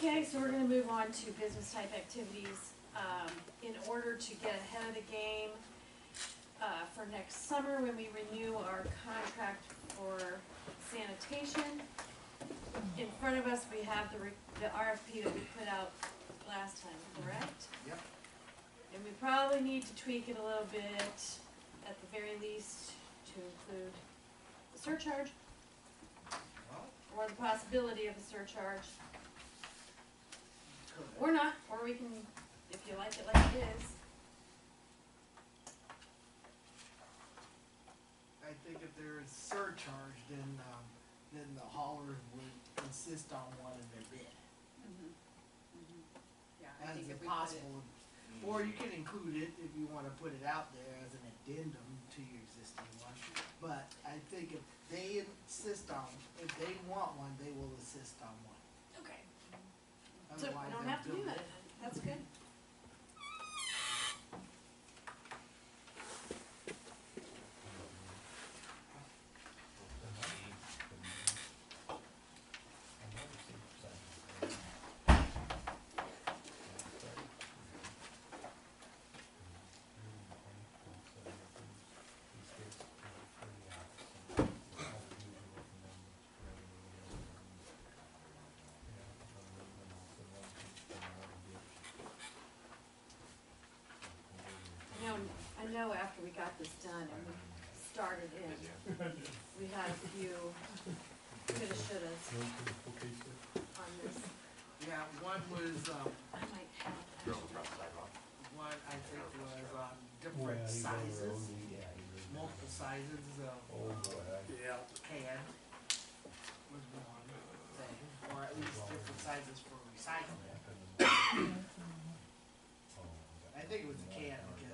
Okay, so we're gonna move on to business type activities. Um, in order to get ahead of the game, uh, for next summer, when we renew our contract for sanitation, in front of us, we have the, re- the RFP that we put out last time, correct? Yep. And we probably need to tweak it a little bit, at the very least, to include the surcharge, Well, or the possibility of a surcharge. Or not, or we can, if you like it like it is. I think if there is surcharge, then, um, then the haulers would insist on one in their bid. Mhm. Mhm. Yeah, I think if we put it, possible, or you can include it if you wanna put it out there as an addendum to your existing one. But I think if they insist on, if they want one, they will insist on one. Okay. So I don't have to do that, it. that's good. I know, I know after we got this done and we started in, we had a few coulda, shouldas on this. Yeah, one was, um, I might have that. one I think was on different sizes, multiple sizes of Yeah. can was one thing, or at least different sizes for recycling. I think it was a can because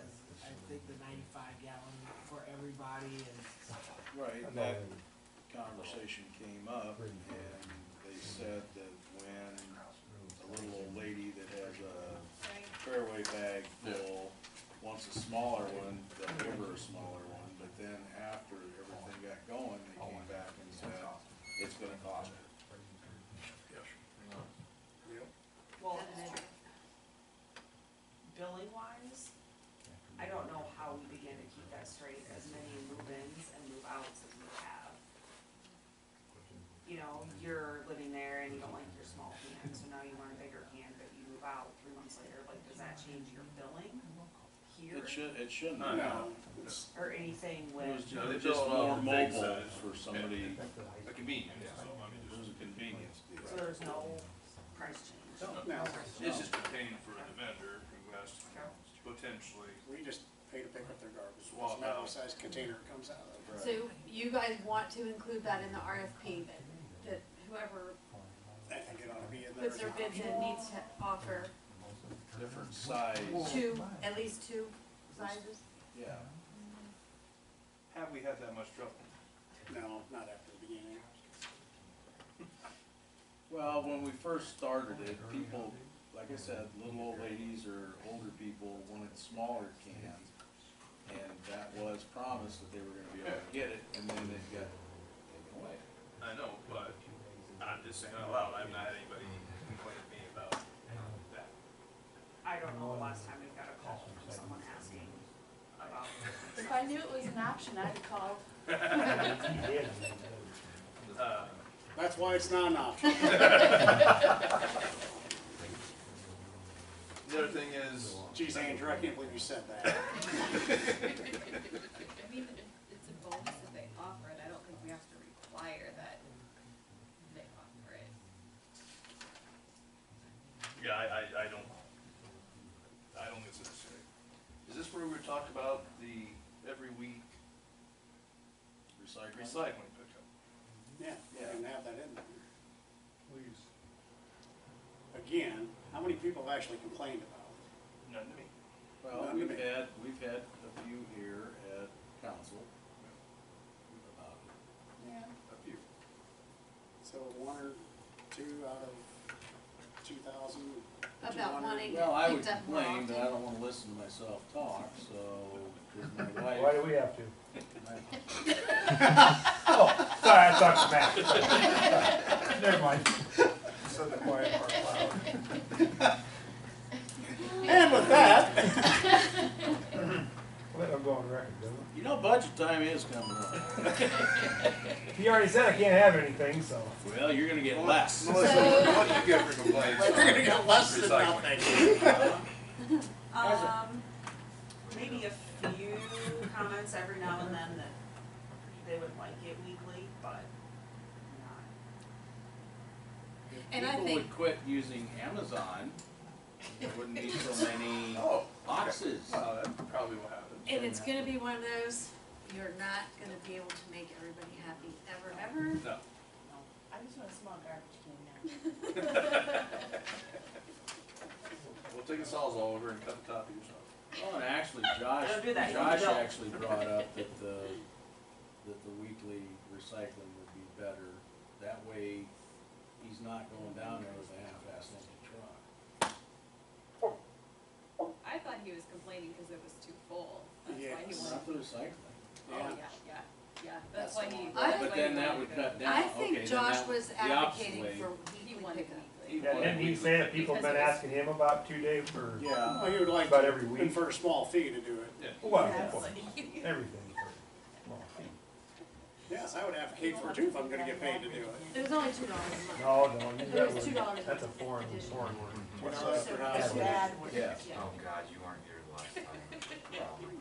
I think the ninety-five gallon for everybody is, Right, and that conversation came up, and they said that when a little old lady that has a Fareway bag full wants a smaller one, they'll give her a smaller one, but then after everything got going, they came back and said, it's gonna cost her. Yep. well, billing wise, I don't know how we begin to keep that straight, as many move-ins and move-outs as we have. You know, you're living there and you don't like your small can, so now you want a bigger can, but you move out three months later, like, does that change your billing here? It should, it shouldn't, No, it's, Or anything it was with, No, they just fill it more out big mobile size. for somebody, A convenience, so I mean, it was a convenience deal. so there's no price change? no, it's just contained for the vendor who has to potentially, we just pay to pick up their garbage, Swap doesn't matter out. what size container it comes out of. So you guys want to include that in the RFP, that, that whoever I think it ought to be in there. puts their bids in needs to offer Different size, two, at least two sizes? yeah. have we had that much trouble? No, not after the beginning. Well, when we first started it, people, like I said, little old ladies or older people wanted smaller cans. And that was promised that they were gonna be able to get it, and then it got taken away. I know, but I'm just saying out loud, I've not had anybody complain to me about that. I don't know the last time we got a call from someone asking about. If I knew it was an option, I'd have called. Uh, That's why it's not an option. the other thing is, Geez, Andrew, I can't believe you said that. I mean, it's a bonus that they offer it, I don't think we have to require that they offer it. yeah, I, I, I don't, I don't think it's necessary. Is this where we talked about the every week Recycling? recycling pickup? Yeah, you can have that in there. Please. Again, how many people have actually complained about it? None to me. Well, None we've me. had, we've had a few here at council. about. Yeah. A few. So one or two out of two thousand? about wanting Well, I would complain, but I don't wanna listen to myself talk, So my Why do we have to? Oh, sorry, I talked to Matt. Never mind. The quiet part loud. And with that, time is coming up. He already said I can't have anything, so. Well, you're gonna get less. Melissa, what do you get for complaints? You're gonna get less than Recycling. nothing. Um, maybe a few comments every now and then that they would like it weekly, but not. If And I People think- would quit using Amazon, there wouldn't be so many Oh, boxes. well, that's probably what happened. And it's gonna be one of those, you're not gonna be able to make everybody happy ever, ever. No. No, I just want a small garbage can now. We'll take a sawzall over and cut the top of your stuff. Oh, and actually Josh, Don't do that, Josh don't. actually brought up that the, that the weekly recycling would be better. That way, he's not going down there with a half-assed empty truck. I thought he was complaining because it was too full. That's he wanted. Not the recycling. Oh, Yeah. yeah, yeah, yeah, that's why he. I- But then that would cut down, I okay, think then Josh that- was the opposite advocating way. for He weekly wanted pickup. He weekly. Yeah, wanted didn't he weekly say that people have Because been it was- asking him about two day for, Yeah, Well, he would like About to, every week. and for a small fee to do it. Yeah. well, Yeah. well, everything for small fee. Yes, I would advocate for it too if I'm gonna get paid to do it. It was only two dollars a month. No, no, you It that was was, two dollars. that's a foreign, foreign word. What's So that house? bad. Yeah. Yeah. Oh, God, you aren't here last time.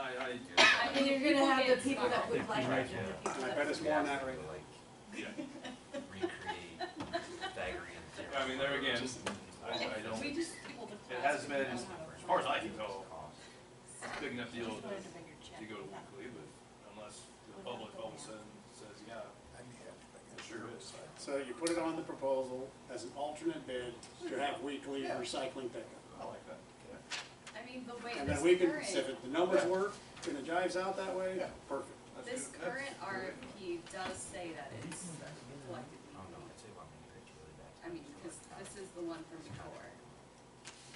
My gosh. I, I, I And mean, you're gonna have the people that would like it and the people I that. bet it's more than that right Like, yeah, recreate Pythagorean theorem. I mean, there again, I, I don't, We just people to. it has been, as far as I can tell, Cost. big enough deal to, to go to weekly, but unless the public all of a sudden says, yeah, it sure is. So you put it on the proposal as an alternate bid to have weekly recycling pickup. I like that. I mean, the way And this then we can, current, if it- the numbers work and it jives out that way, Yeah. perfect. That's this good. That's current good. RFP does say that it's collected Oh, no, weekly. it's, I mean, it's really bad. I mean, because this is the one from before.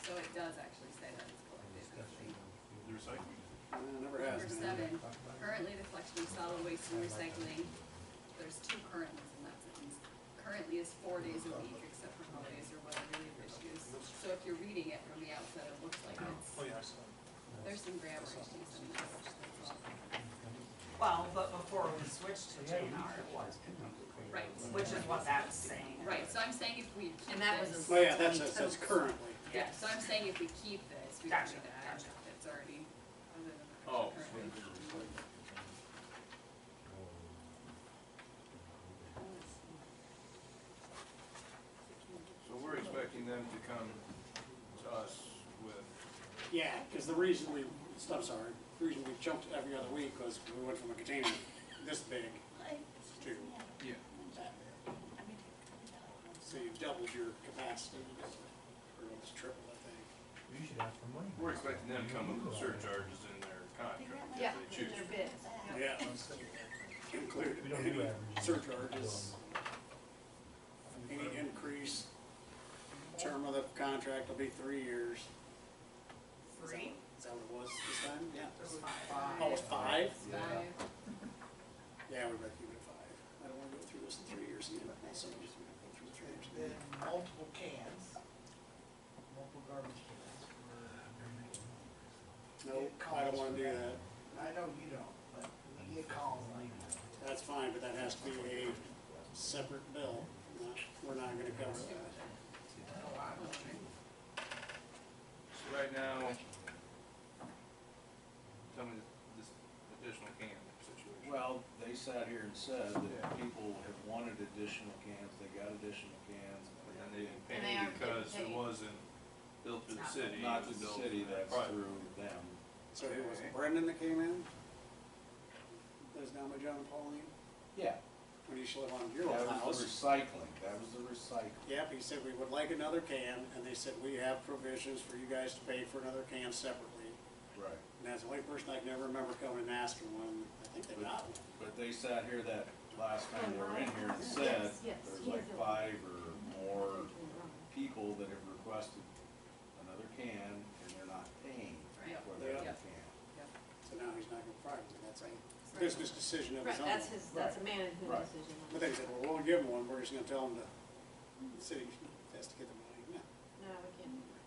So it does actually say that it's collected weekly. The recycling. Uh, Never has Number been. seven, currently the collection of solid waste and recycling, there's two current ones in that sentence. Currently is four days a week except for holidays or weather related issues. So if you're reading it from the outset, it looks like it's, there's some grammar issues in this. Well, but before we switched to JNR, it was, Right, which is what that's saying. right, so I'm saying if we keep And that was this, a- Well, yeah, that's, that's that's currently. yeah, so I'm saying if we keep this, we can Gotcha, do that, gotcha. it's already, other than the Oh. currently. So we're expecting them to come to us with, Yeah, because the reason we, I'm sorry, the reason we jumped every other week was we went from a container this big to yeah, that big. So you've doubled your capacity, or almost triple, I think. You should ask for money. we're expecting them to come with surcharges in their contract Yeah, if they choose. their bids. Yeah. Included We don't do any averages. surcharges, any increase, term of the contract will be three years. Three? Is that what it was this time? Yeah. There's five. Oh, it's five? Five. Yeah, we better keep it at five. I don't wanna go through this in three years and end up with gonna go through three years. Then multiple cans, multiple garbage cans. No, I don't wanna do that. I know you don't, but we get calls like that. That's fine, but that has to be a separate bill. Not- We're not gonna cover that. So right now, tell me this additional can situation. Well, they sat here and said that people have wanted additional cans, they got additional cans. And they didn't pay And they aren't getting because it paid. wasn't built through the city. Not was to the city, that's private. through them. So it was Brendan that came in? Lives down by John Pauline? Yeah, When he used to live on your old that was the house? recycling, that was the recycling. Yep, he said we would like another can, and they said we have provisions for you guys to pay for another can separately. Right. And that's the only person I can ever remember coming and asking one. I think they got one. But they sat here that last time they were in here and said, Yes, yes, there's like is. five or more people that have requested another can, and they're not paying Right. for their Yeah. other can. So now he's not gonna provide it. That's a business decision of Right, his own. that's his, that's a management Right. decision. But they said, well, we'll give him one. We're just gonna tell him to, the city has to get the money. No, No, we can't. do that.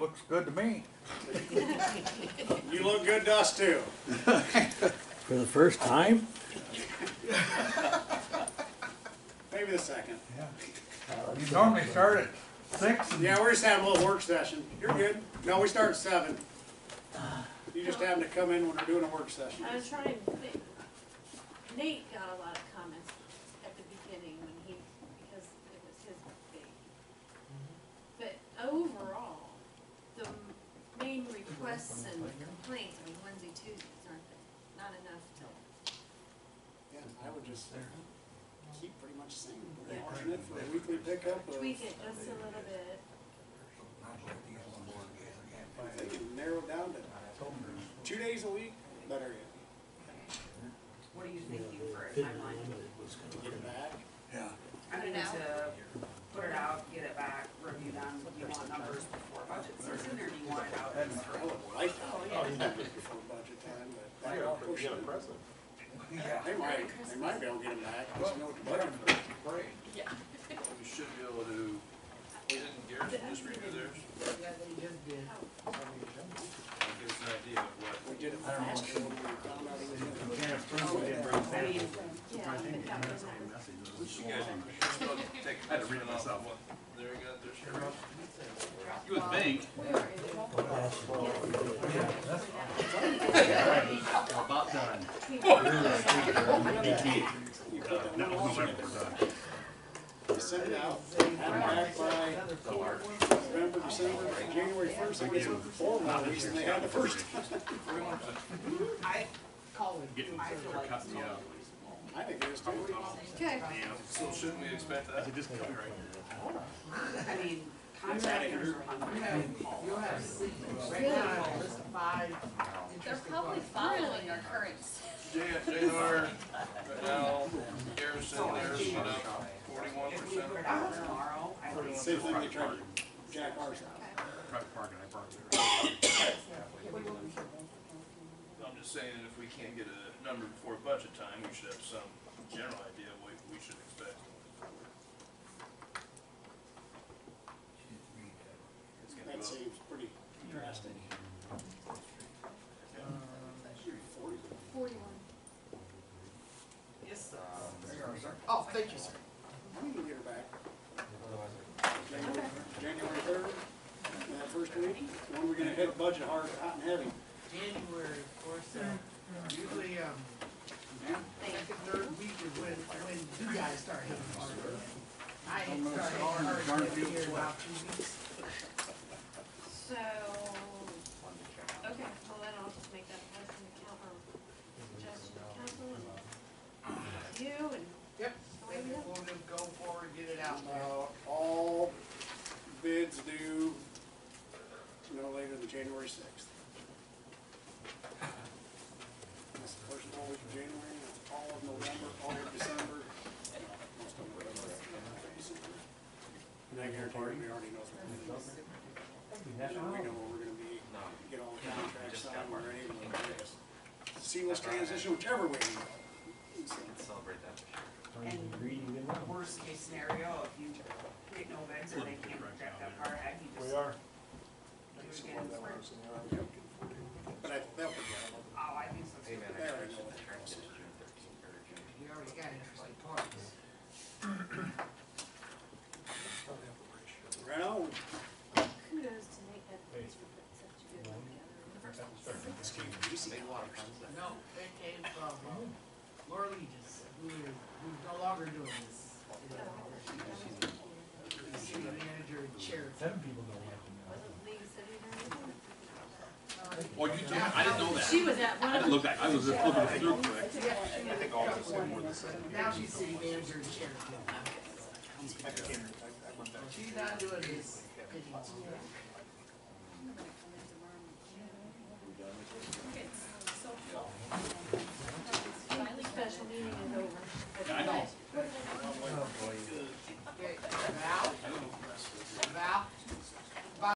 Looks good to me. You look good to us too. For the first time? Maybe the second. You normally start at six and Yeah, we're just having a little work session. You're good. No, we start at seven. You just happen to come in when we're doing a work session. I was trying to think, Nate got a lot of comments at the beginning when he, because it was his baby. But overall, the m- main requests and complaints, I mean, Wednesday, Tuesdays aren't there, not enough to, Yeah, I would just keep pretty much the same. Put an alternate for a weekly pickup of, tweak it just a little bit. if they can narrow it down to two days a week, better yet. What are you thinking for a timeline? Get it back. Yeah. I Put it mean, out? to put it out, get it back, review them, you want numbers before budget season, or do you want it out? in the- I would like to have it before budget time, but that will push it. They might, they might be able to get it back, because you know what the budget is. We should be able to, didn't Garrison just redo theirs? Yeah, they just did. I'll give us an idea of what. We did it last year when we found out it was gonna be- Yeah, I mean, but that was You nice. guys still take a print off of what they got their share of? You would think. About done. You put that one on. You send it out, have it back by November, December, January first, I guess, four more they had the first. I, Call it. I feel like it's totally I think it is too. Okay, So shouldn't we expect that? I mean, contractors are hungry. You'll have six, right now, a list of five They're interested probably parties. following our current. J, JNR, right Garrison, they're split up forty-one If we percent. put it out tomorrow, I think. Same thing they tried to jack ours out. I'm just saying, that if we can't get a number before budget time, we should have some general idea of what we should expect. It's gonna That go up. seems pretty drastic. Forty. forty-one. Yes, Oh, thank you, sir. We can get her back. January, January third, that first week, when we're gonna hit budget hard, hot and heavy. January, of course, uh, usually, um, second, third week is when, when you guys start hitting hard. I start hitting hard every year about two weeks. So, okay, well then I'll just make that a motion to or suggestion to council and you and Yep. away we go. We'll just go forward, get it out there. Uh, all bids due no January sixth. That's the first full week of January, that's all of November, all of December. most of November. And I guarantee you, we already know. what it is. You know, we know where we're gonna be, get all the contracts signed, we're ready, we're ready. Seamless transition, whichever way we go. So, Celebrate that for sure. and worst case scenario, if you get no bids or they can't project that far ahead, you just. We are. do it again for- But I, they'll forget. Oh, I think so Hey too. man, There I we expect go. the transition June thirteenth or June. You already got interested parties. Right on. Kudos to Nate Edwards for putting such a good one together in the first place. Made a lot of friends there. No, it came from, um, Laura Legis, who is, who's no longer doing this. City manager and chair. Seven people don't like them Wasn't Lee City there? Well, you told, I didn't know that. She was at one I of didn't look back, I was just looking through quick. I think all of them more than seven. Now she's city manager and chair. She's not doing this.